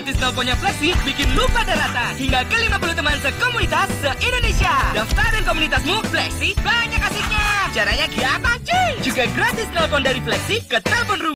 Gratis teleponnya Flexi bikin lupa daratan hingga ke 50 teman sekomunitas se-Indonesia. Daftarin komunitasmu Flexi banyak asiknya. Caranya gampang cuy. Juga gratis telepon dari Flexi ke telepon.